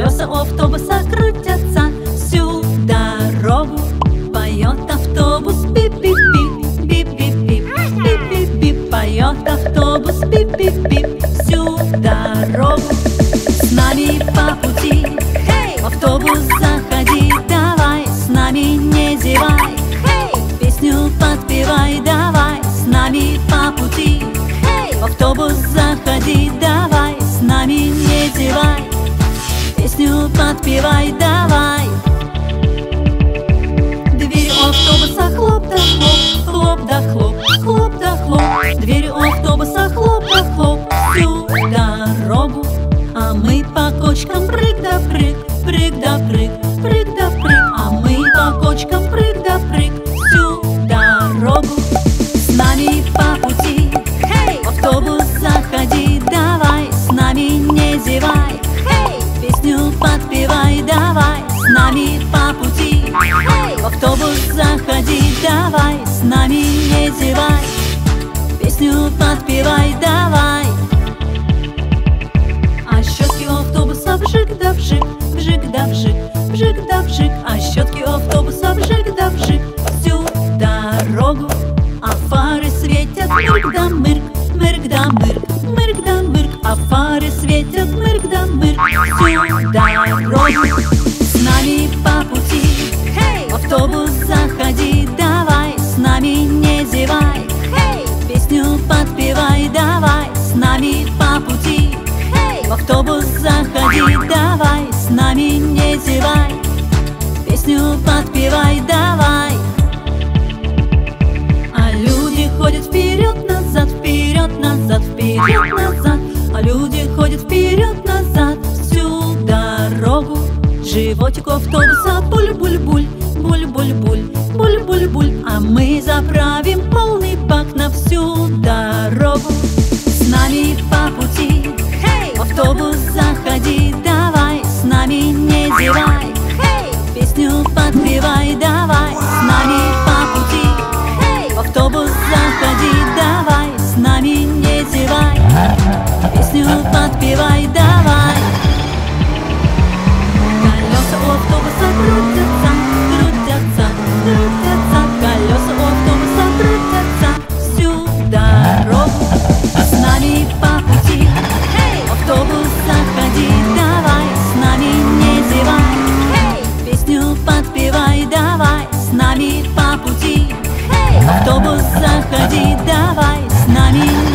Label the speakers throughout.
Speaker 1: Колеса автобуса крутятся всю дорогу. Поет автобус бип-бип-бип, бип-бип-бип, бип-бип-бип Поет автобус бип-бип-бип всю дорогу С нами по пути, в автобус заходи Давай, с нами не зевай, песню подпевай Давай, с нами по пути, в автобус заходи Давай, с нами не зевай Подпевай давай. Дверь у автобуса хлоп да хлоп, хлоп да хлоп, хлоп да хлоп. Дверь у автобуса хлоп да хлоп всю дорогу. А мы по кочкам прыг да прыг, прыг да прыг, прыг да прыг А мы по кочкам подпевай Давай. А люди ходят вперед-назад, вперед-назад, вперед-назад А люди ходят вперед-назад всю дорогу. Животик у автобуса буль-буль-буль, буль-буль-буль, буль-буль-буль. А мы заправим полный бак на всю дорогу. С нами по пути, в автобус заходи Давай, с нами не зевай, песню подпевай Давай, с нами по пути. В автобус заходи, давай, с нами не зевай. Песню подпевай, давай. Колеса у автобуса крутятся, автобус заходи, давай С нами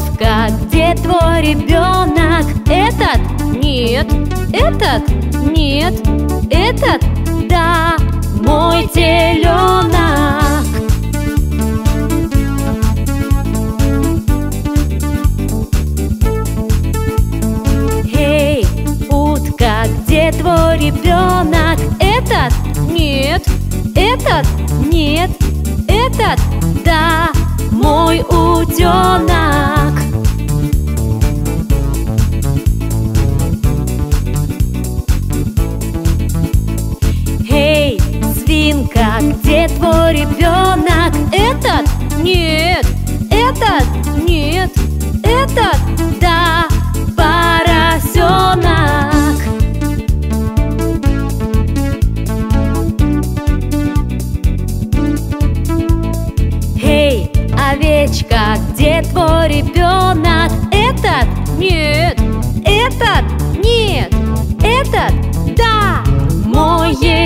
Speaker 2: коровка, где твой ребенок? Этот? Нет. Этот? Нет. Этот? Да, мой теленок. Эй, утка, где твой ребенок? Этот? Нет. Этот? Нет. Этот? Да, мой утенок. Эй, свинка, где твой ребенок? Этот? Нет. Этот? Нет.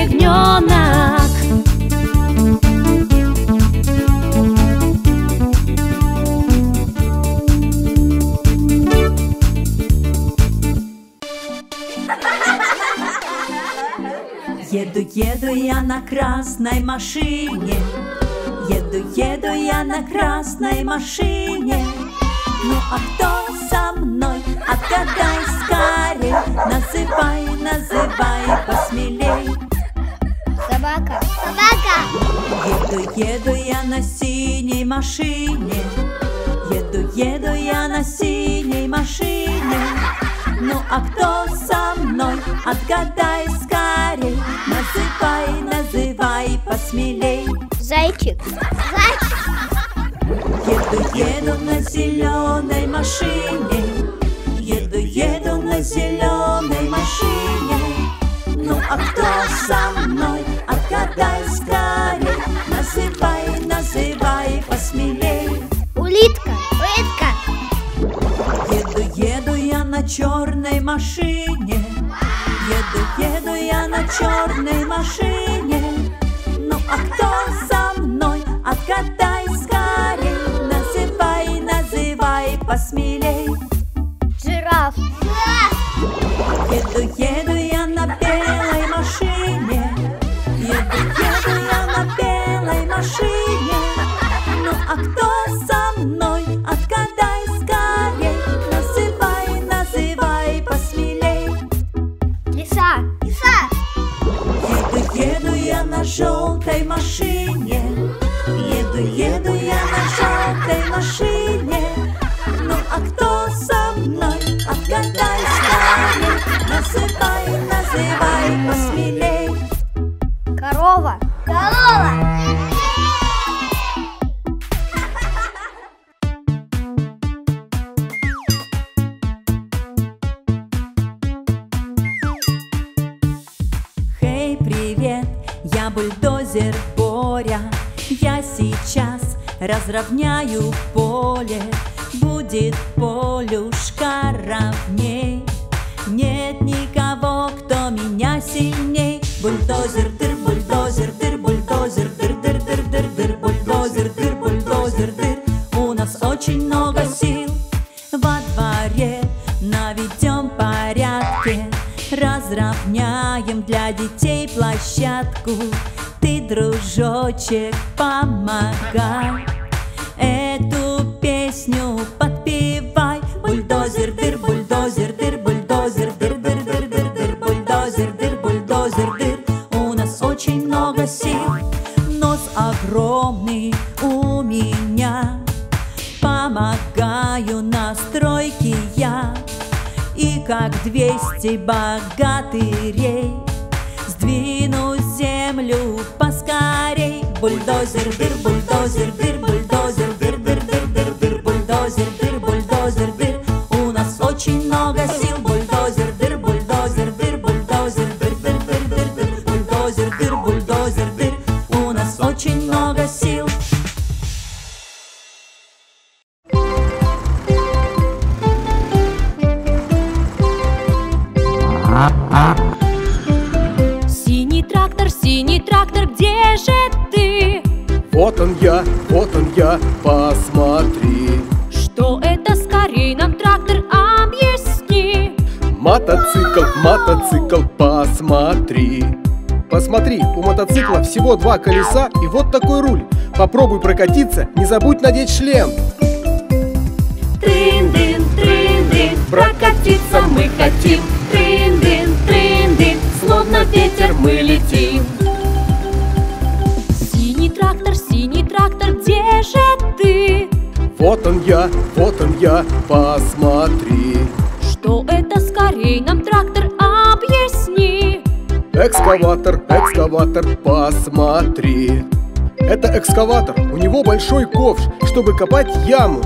Speaker 2: Ягненок.
Speaker 1: Еду, еду я на красной машине Еду, еду я на красной машине Ну а кто со мной? Отгадай скорей Называй, называй посмелей
Speaker 3: Собака. Собака.
Speaker 1: Еду, еду я на синей машине Еду, еду я на синей машине Ну а кто со мной? Отгадай скорей Называй, называй посмелей
Speaker 3: Зайчик. Зайчик.
Speaker 1: Еду, еду на зеленой машине Еду, еду на зеленой машине Ну а кто со мной? Отгадай скорей Называй, называй посмелей
Speaker 3: Улитка. Улитка.
Speaker 1: Еду, еду я на черной машине Еду, еду я на черной машине Ну а кто со мной? Отгадай скорей Называй, называй посмелей бульдозер Боря. Я сейчас разровняю поле Будет полюшка ровней. Нет никого, кто меня сильней. Бульдозер, дыр, бульдозер, дыр, бульдозер, дыр, дыр, дыр, дыр, дыр, бульдозер, дыр, бульдозер, дыр. У нас очень много сил Разровняем для детей площадку. Ты, дружочек, помогай. Эту песню подпевай. Бульдозер, дыр, двести богатырей Сдвину землю поскорей. Бульдозер, дыр, бульдозер, дыр,
Speaker 4: Вот он я, вот он я, посмотри.
Speaker 2: Что это скорей нам трактор объясни?
Speaker 4: Мотоцикл, мотоцикл, посмотри. Посмотри, у мотоцикла всего два колеса и вот такой руль. Попробуй прокатиться, не забудь надеть шлем.
Speaker 2: Трын-дын, трын-дын, прокатиться мы хотим. Трын-дын, трын-дын, словно ветер мы летим. Синий трактор, где же ты?
Speaker 4: Вот он я, вот он я, посмотри.
Speaker 2: Что это скорей нам трактор объясни.
Speaker 4: Экскаватор, экскаватор, посмотри. Это экскаватор, у него большой ковш, чтобы копать яму.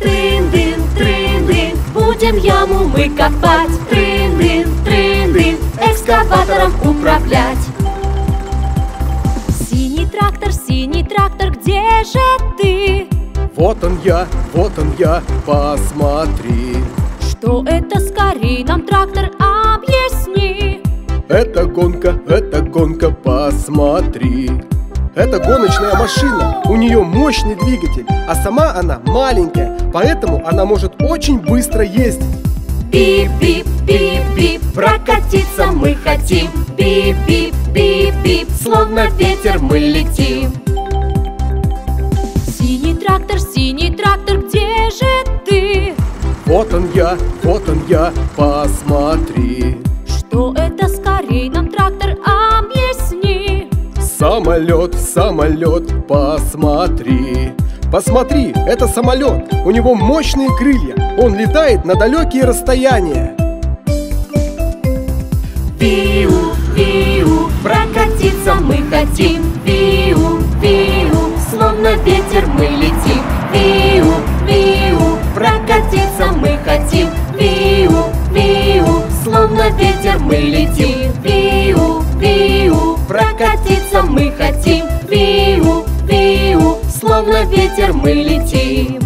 Speaker 2: Трын-дын, трын-дын, будем яму мы копать. Трын-дын, трын-дын, экскаватором управлять трактор, синий трактор, где же ты?
Speaker 4: Вот он я, вот он я, посмотри.
Speaker 2: Что это скорей нам трактор объясни.
Speaker 4: Это гонка, это гонка, посмотри. Это гоночная машина, у нее мощный двигатель, а сама она маленькая, поэтому она может очень быстро ездить
Speaker 2: Бип-бип, бип-бип, прокатиться мы хотим. Бип-бип, бип-бип, словно ветер мы летим.
Speaker 1: Синий трактор, синий трактор, где же ты?
Speaker 4: Вот он я, вот он я, посмотри.
Speaker 1: Что это скорей нам трактор объясни.
Speaker 4: Самолет, самолет, посмотри Посмотри, это самолет, у него мощные крылья. Он летает на далекие расстояния.
Speaker 2: Виу, виу, прокатиться мы хотим. Виу, виу, словно ветер мы летим. Виу, виу, прокатиться мы хотим. Виу, виу, словно ветер мы летим. Виу, виу, прокатиться мы хотим. Виу, словно ветер мы летим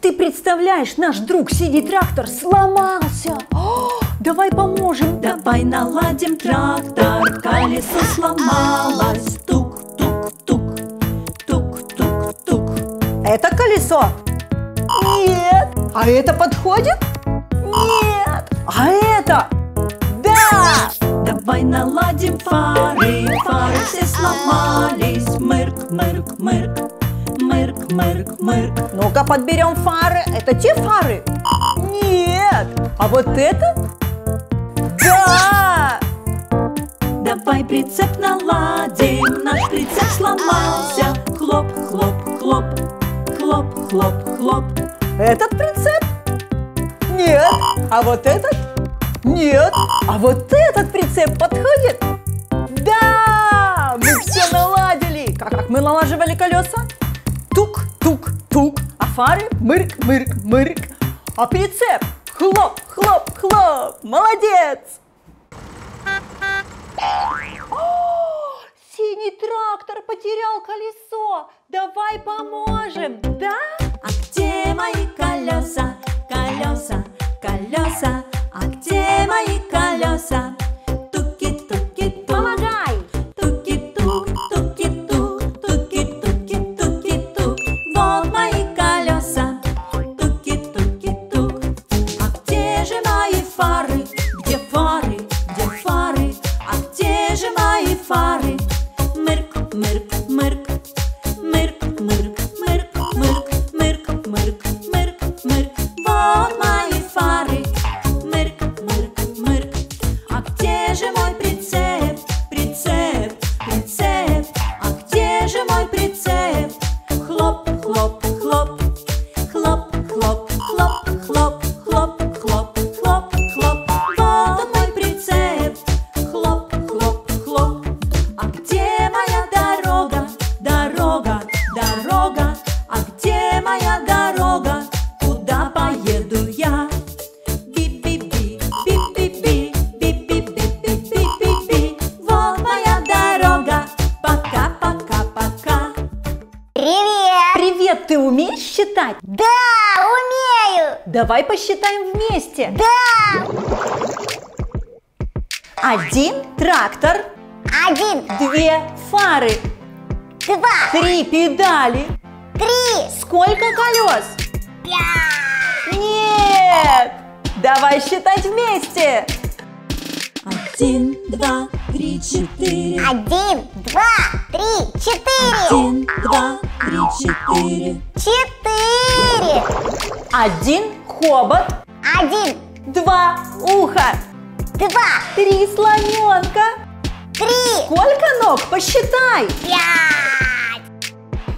Speaker 5: Ты представляешь, наш друг синий трактор сломался. О, давай поможем.
Speaker 1: Давай наладим трактор, колесо сломалось Тук-тук-тук, тук-тук-тук
Speaker 5: Это колесо? Нет. А это подходит? Нет. А это? Да.
Speaker 1: Давай наладим фары, фары все сломались Мырк, мырк, мырк, мырк, мырк, мырк
Speaker 5: Ну-ка подберем фары. Это те фары? Нет. А вот это? Да.
Speaker 1: Давай прицеп наладим, наш прицеп сломался Хлоп, хлоп, хлоп, хлоп, хлоп, хлоп
Speaker 5: Этот прицеп? Нет. А вот этот? Нет. А вот этот прицеп подходит? Да! Мы все наладили. Как, как мы налаживали колеса? Тук, тук, тук. А фары? Мырк, мырк, мырк. А прицеп? Хлоп, хлоп, хлоп. Молодец! О, синий трактор потерял колесо. Давай поможем, да?
Speaker 1: А где мои колеса, колеса, колеса? А где мои колеса? Туки-туки-тук,
Speaker 5: Помогай! Давай посчитаем вместе.
Speaker 3: Да!
Speaker 5: Один трактор,
Speaker 3: Один,
Speaker 5: две фары,
Speaker 3: два,
Speaker 5: три педали.
Speaker 3: три,
Speaker 5: Сколько колес?
Speaker 3: пять.
Speaker 5: Нет! Давай считать вместе.
Speaker 1: Один, два, три, четыре.
Speaker 3: Один, два, три, четыре.
Speaker 1: Один, два, три, четыре.
Speaker 3: Четыре.
Speaker 5: Один хобот,
Speaker 3: Один,
Speaker 5: два уха,
Speaker 3: два,
Speaker 5: три слоненка.
Speaker 3: три,
Speaker 5: Сколько ног? Посчитай.
Speaker 3: пять.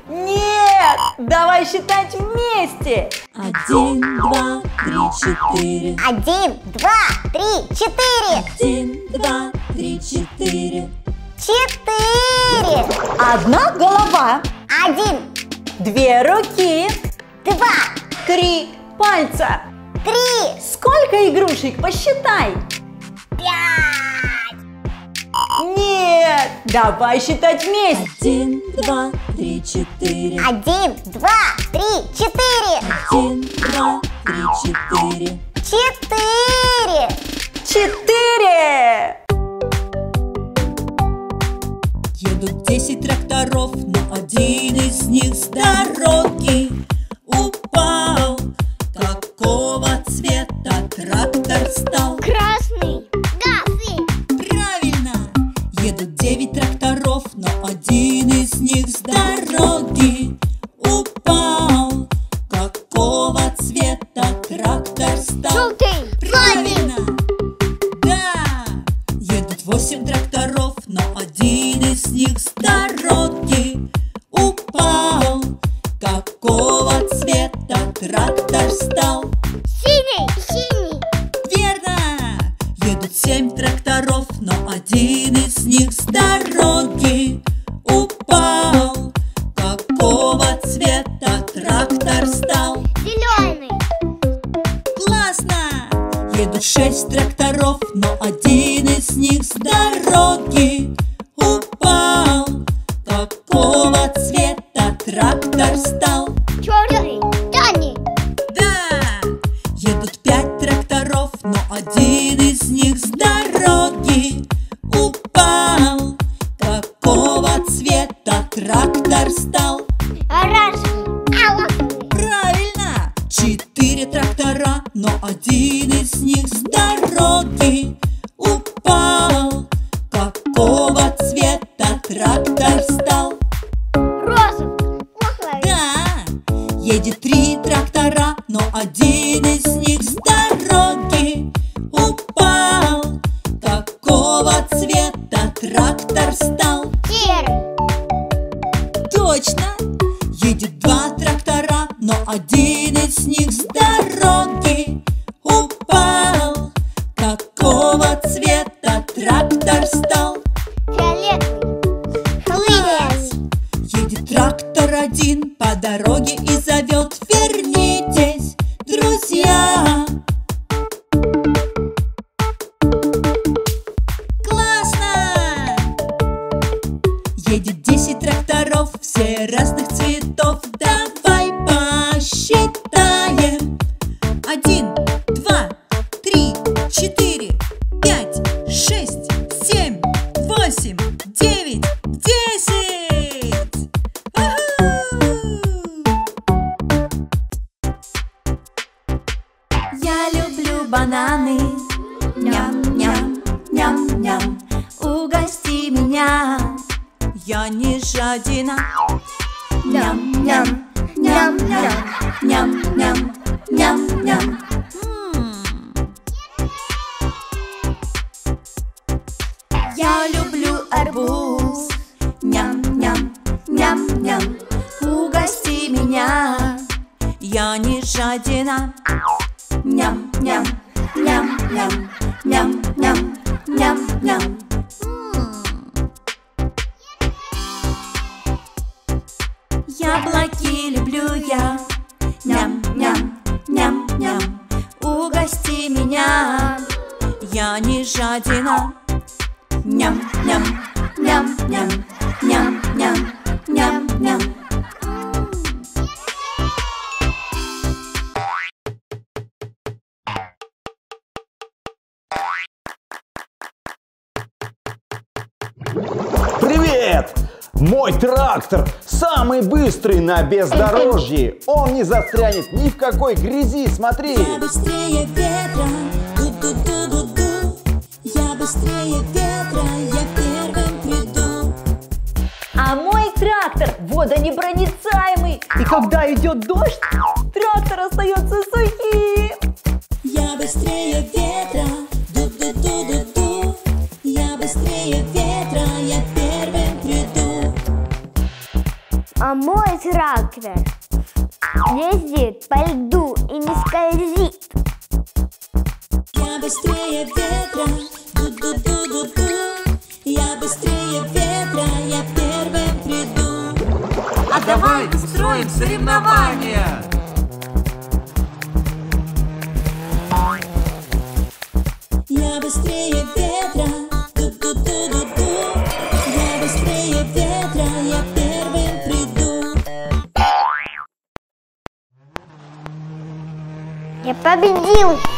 Speaker 5: Нет! Давай считать вместе.
Speaker 1: Один, два, три, четыре.
Speaker 3: Один, два, три, четыре.
Speaker 1: Один, два, три, четыре.
Speaker 3: Четыре.
Speaker 5: Одна голова,
Speaker 3: Один,
Speaker 5: две руки,
Speaker 3: два,
Speaker 5: три пальца?
Speaker 3: Три.
Speaker 5: Сколько игрушек? Посчитай.
Speaker 3: Пять.
Speaker 5: Нет, давай считать вместе.
Speaker 1: Один, два, три, четыре.
Speaker 3: Один, два, три, четыре.
Speaker 1: Один, два, три, четыре.
Speaker 3: Четыре.
Speaker 5: Четыре.
Speaker 1: Едут десять тракторов, но один из них с Какого цвета трактор стал?
Speaker 3: Красный! Красный!
Speaker 1: Правильно! Едут девять тракторов, но один из них сдал них с дороги. жадина. Ням-ням, ням-ням.
Speaker 6: Привет! Мой трактор самый быстрый на бездорожье. Он не застрянет ни в какой грязи, смотри.
Speaker 1: Я быстрее ветра, ду -ду -ду -ду -ду. Я быстрее ветра, я первым приду.
Speaker 5: А мой трактор водонепроницаемый. И когда идет дождь, трактор остается сухим.
Speaker 1: Я быстрее ветра,
Speaker 3: А мой трактор ездит по льду и не скользит.
Speaker 1: Я быстрее ветра, ду
Speaker 7: ду ду ду ду
Speaker 1: Я быстрее ветра, я первым приду. А давай устроим соревнования! Viu?